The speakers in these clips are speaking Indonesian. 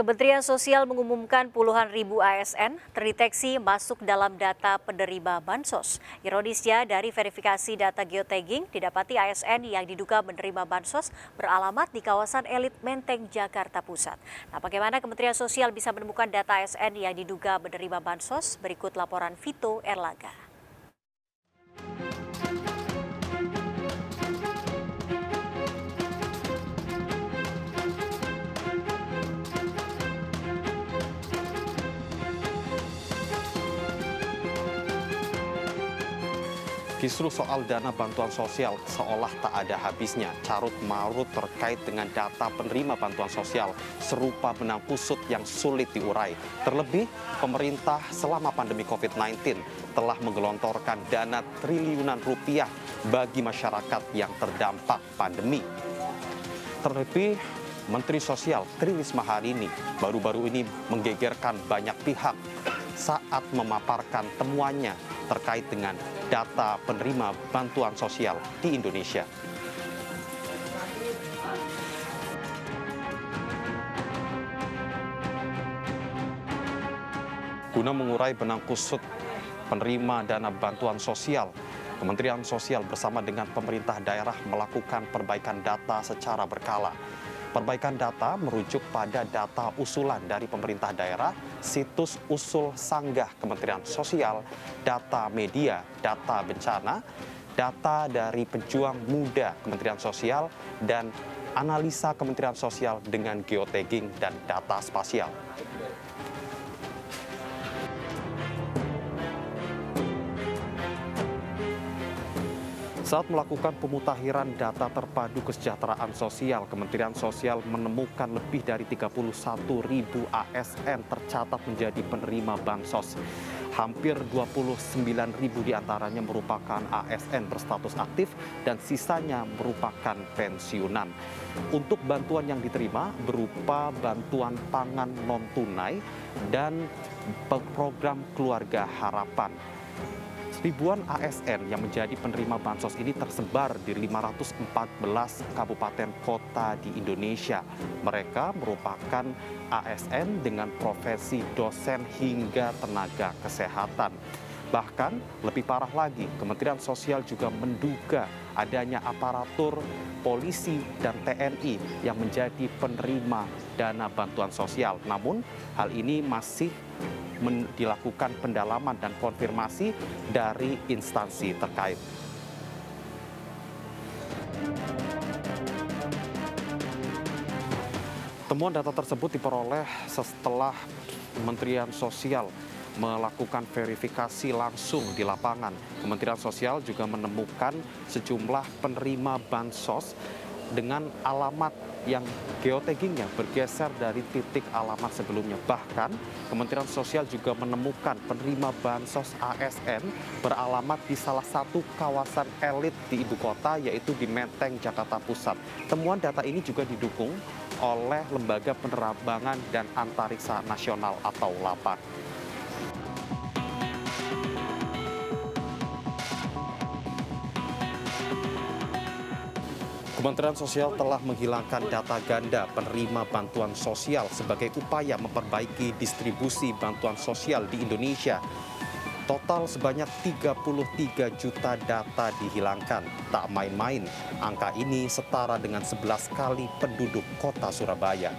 Kementerian Sosial mengumumkan puluhan ribu ASN terdeteksi masuk dalam data penerima bansos. Ironisnya, dari verifikasi data geotagging, didapati ASN yang diduga menerima bansos beralamat di kawasan elit Menteng, Jakarta Pusat. Nah, bagaimana Kementerian Sosial bisa menemukan data ASN yang diduga menerima bansos? Berikut laporan Vito Erlaga. Kisru soal dana bantuan sosial seolah tak ada habisnya. Carut marut terkait dengan data penerima bantuan sosial serupa benang kusut yang sulit diurai. Terlebih, pemerintah selama pandemi COVID-19 telah menggelontorkan dana triliunan rupiah bagi masyarakat yang terdampak pandemi. Terlebih, Menteri Sosial Tri Risma hari ini baru-baru ini menggegerkan banyak pihak saat memaparkan temuannya terkait dengan data penerima bantuan sosial di Indonesia. Guna mengurai benang kusut penerima dana bantuan sosial, Kementerian Sosial bersama dengan pemerintah daerah melakukan perbaikan data secara berkala Perbaikan data merujuk pada data usulan dari pemerintah daerah, situs usul sanggah Kementerian Sosial, data media, data bencana, data dari pejuang muda Kementerian Sosial, dan analisa Kementerian Sosial dengan geotagging dan data spasial. Saat melakukan pemutakhiran data terpadu kesejahteraan sosial, Kementerian Sosial menemukan lebih dari 31 ribu ASN tercatat menjadi penerima bansos. Hampir 29 ribu di antaranya merupakan ASN berstatus aktif dan sisanya merupakan pensiunan. Untuk bantuan yang diterima berupa bantuan pangan non-tunai dan program keluarga harapan. Ribuan ASN yang menjadi penerima bansos ini tersebar di 514 kabupaten kota di Indonesia. Mereka merupakan ASN dengan profesi dosen hingga tenaga kesehatan. Bahkan lebih parah lagi, Kementerian Sosial juga menduga adanya aparatur polisi dan TNI yang menjadi penerima dana bantuan sosial. Namun hal ini masih dilakukan pendalaman dan konfirmasi dari instansi terkait. Temuan data tersebut diperoleh setelah Kementerian Sosial melakukan verifikasi langsung di lapangan. Kementerian Sosial juga menemukan sejumlah penerima bansos dengan alamat yang geotaggingnya bergeser dari titik alamat sebelumnya. Bahkan Kementerian Sosial juga menemukan penerima bansos ASN beralamat di salah satu kawasan elit di ibu kota yaitu di Menteng, Jakarta Pusat. Temuan data ini juga didukung oleh Lembaga Penerbangan dan Antariksa Nasional atau LAPAN. Kementerian Sosial telah menghilangkan data ganda penerima bantuan sosial sebagai upaya memperbaiki distribusi bantuan sosial di Indonesia. Total sebanyak 33 juta data dihilangkan. Tak main-main, angka ini setara dengan 11 kali penduduk kota Surabaya.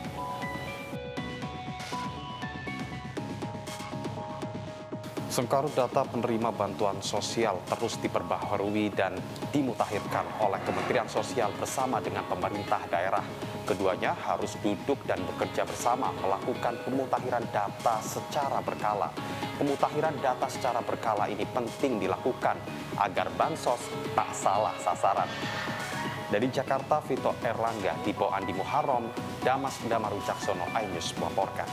Sengkarut data penerima bantuan sosial terus diperbaharui dan dimutakhirkan oleh Kementerian Sosial bersama dengan pemerintah daerah. Keduanya harus duduk dan bekerja bersama melakukan pemutakhiran data secara berkala. Pemutakhiran data secara berkala ini penting dilakukan agar bansos tak salah sasaran. Dari Jakarta, Vito Erlangga, Tipo Andi Muharram, Damas Damaru Caksono, Ainus melaporkan.